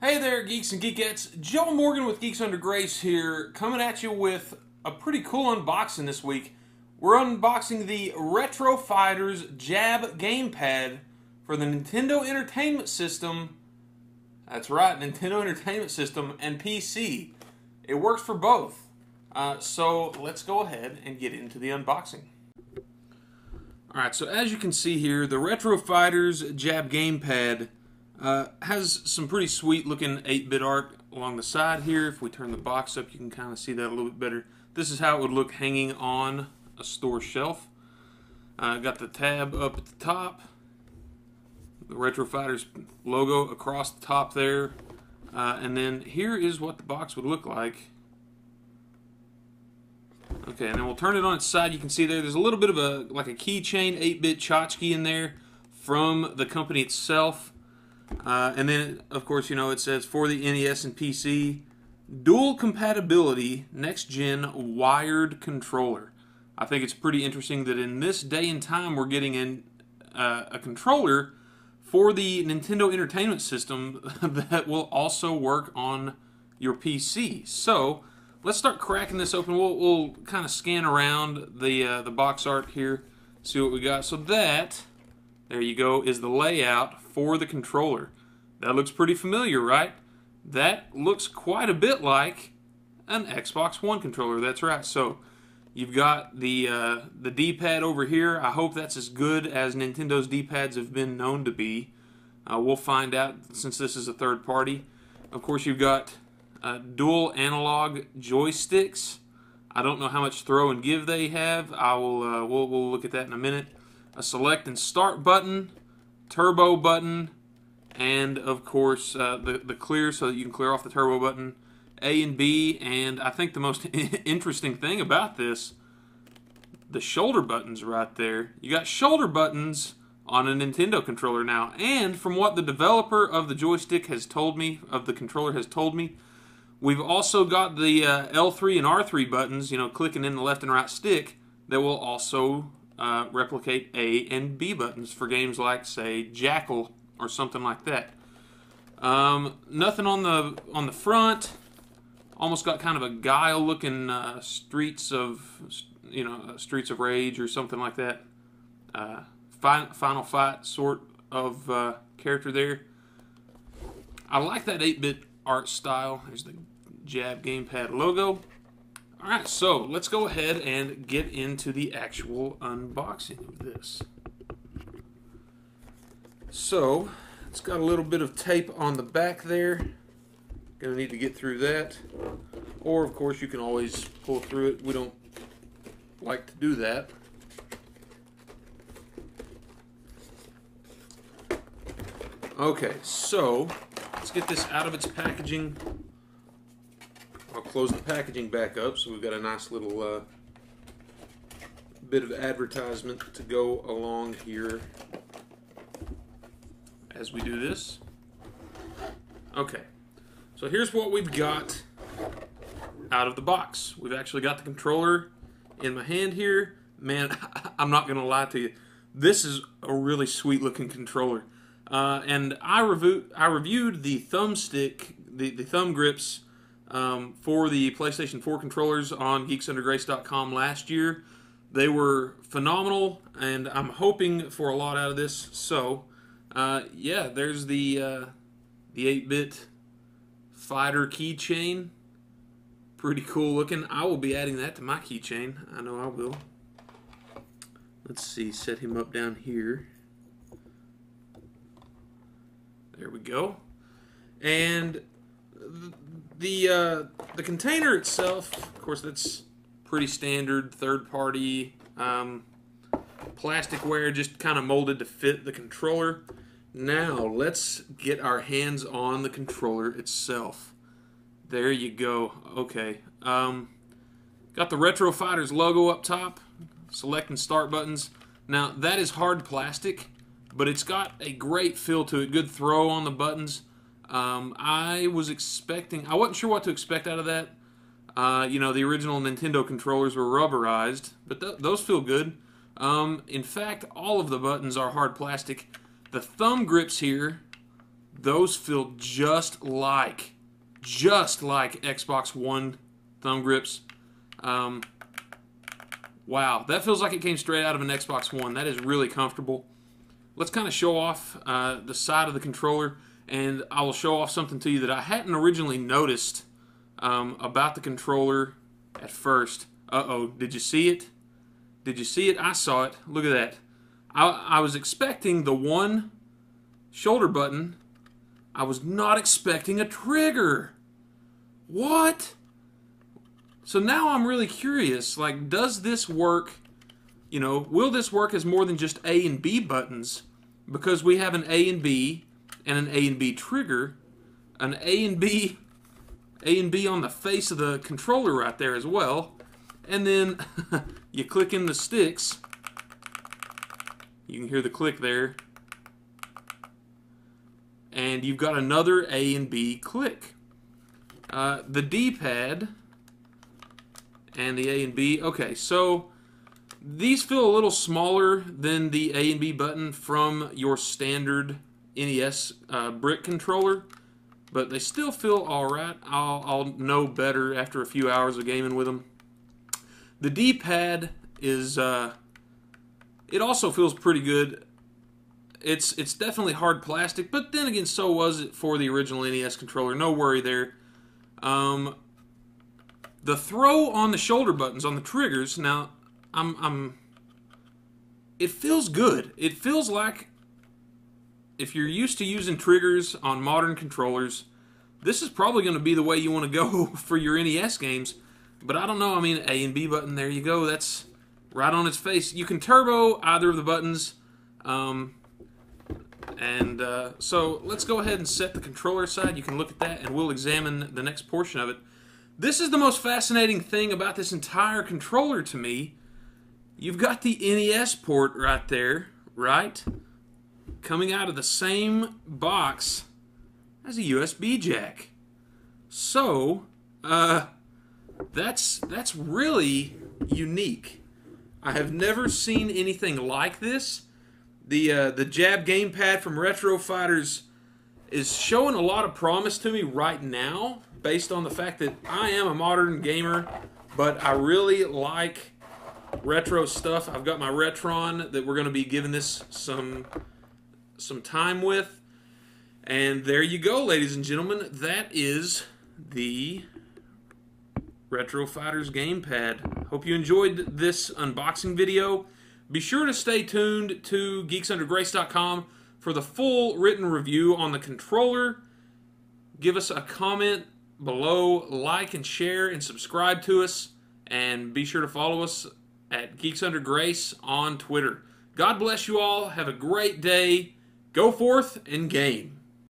Hey there, geeks and geekettes. Joe Morgan with Geeks Under Grace here, coming at you with a pretty cool unboxing this week. We're unboxing the Retro Fighters Jab Gamepad for the Nintendo Entertainment System. That's right, Nintendo Entertainment System and PC. It works for both. Uh, so let's go ahead and get into the unboxing. Alright, so as you can see here, the Retro Fighters Jab Gamepad uh, has some pretty sweet looking 8-bit art along the side here. If we turn the box up, you can kind of see that a little bit better. This is how it would look hanging on a store shelf. Uh, got the tab up at the top. The Retro Fighters logo across the top there. Uh, and then here is what the box would look like. Okay, and then we'll turn it on its side. You can see there, there's a little bit of a, like a keychain 8-bit tchotchke in there from the company itself. Uh, and then, of course, you know, it says for the NES and PC, dual compatibility, next gen wired controller. I think it's pretty interesting that in this day and time, we're getting in, uh, a controller for the Nintendo Entertainment System that will also work on your PC. So, let's start cracking this open. We'll, we'll kind of scan around the, uh, the box art here, see what we got. So that, there you go, is the layout for the controller. That looks pretty familiar, right? That looks quite a bit like an Xbox One controller. That's right. So you've got the uh, the D-pad over here. I hope that's as good as Nintendo's D-pads have been known to be. Uh, we'll find out since this is a third party. Of course, you've got uh, dual analog joysticks. I don't know how much throw and give they have. I will uh, we'll, we'll look at that in a minute. A select and start button turbo button, and of course uh, the, the clear so that you can clear off the turbo button, A and B, and I think the most interesting thing about this, the shoulder buttons right there. You got shoulder buttons on a Nintendo controller now, and from what the developer of the joystick has told me, of the controller has told me, we've also got the uh, L3 and R3 buttons, you know, clicking in the left and right stick, that will also uh, replicate A and B buttons for games like, say, Jackal or something like that. Um, nothing on the on the front. Almost got kind of a guile-looking uh, streets of, you know, uh, streets of rage or something like that. Uh, final fight sort of uh, character there. I like that 8-bit art style. There's the Jab Gamepad logo. Alright, so let's go ahead and get into the actual unboxing of this. So, it's got a little bit of tape on the back there. Gonna need to get through that. Or, of course, you can always pull through it. We don't like to do that. Okay, so let's get this out of its packaging I'll close the packaging back up so we've got a nice little uh, bit of advertisement to go along here as we do this. Okay, so here's what we've got out of the box. We've actually got the controller in my hand here. Man, I'm not going to lie to you. This is a really sweet looking controller. Uh, and I, I reviewed the thumbstick, the, the thumb grips um, for the PlayStation 4 controllers on geeksundergrace.com last year. They were phenomenal, and I'm hoping for a lot out of this. So, uh, yeah, there's the uh, the 8-bit fighter keychain. Pretty cool looking. I will be adding that to my keychain. I know I will. Let's see, set him up down here. There we go. And the uh, the container itself, of course, that's pretty standard third party um, plasticware, just kind of molded to fit the controller. Now let's get our hands on the controller itself. There you go. Okay. Um, got the Retro Fighters logo up top. Select and start buttons. Now that is hard plastic, but it's got a great feel to it. Good throw on the buttons. Um, I was expecting, I wasn't sure what to expect out of that. Uh, you know, the original Nintendo controllers were rubberized, but th those feel good. Um, in fact, all of the buttons are hard plastic. The thumb grips here, those feel just like, just like Xbox One thumb grips. Um, wow, that feels like it came straight out of an Xbox One. That is really comfortable. Let's kind of show off uh, the side of the controller, and I will show off something to you that I hadn't originally noticed um, about the controller at first. Uh-oh, did you see it? Did you see it? I saw it. Look at that. I, I was expecting the one shoulder button. I was not expecting a trigger. What? So now I'm really curious. Like, does this work? You know, will this work as more than just A and B buttons? Because we have an A and B and an A and B trigger, an A and B, A and B on the face of the controller right there as well. And then you click in the sticks. You can hear the click there. And you've got another A and B click. Uh, the D-pad and the A and B. Okay, so these feel a little smaller than the A and B button from your standard NES uh, brick controller, but they still feel alright. I'll, I'll know better after a few hours of gaming with them. The D-pad is, uh, it also feels pretty good. It's it's definitely hard plastic, but then again, so was it for the original NES controller. No worry there. Um, the throw on the shoulder buttons on the triggers. Now, I'm I'm. It feels good. It feels like if you're used to using triggers on modern controllers, this is probably going to be the way you want to go for your NES games. But I don't know. I mean, A and B button. There you go. That's right on its face. You can turbo either of the buttons. Um, and uh, so let's go ahead and set the controller aside. You can look at that, and we'll examine the next portion of it. This is the most fascinating thing about this entire controller to me. You've got the NES port right there, right? Coming out of the same box as a USB jack. So, uh, that's that's really unique. I have never seen anything like this. The uh, the jab gamepad from Retro Fighters is showing a lot of promise to me right now, based on the fact that I am a modern gamer, but I really like retro stuff. I've got my Retron that we're going to be giving this some some time with. And there you go, ladies and gentlemen. That is the Retro Fighters gamepad. Hope you enjoyed this unboxing video. Be sure to stay tuned to geeksundergrace.com for the full written review on the controller. Give us a comment below, like and share, and subscribe to us. And be sure to follow us at Geeks Under Grace on Twitter. God bless you all. Have a great day. Go forth and game.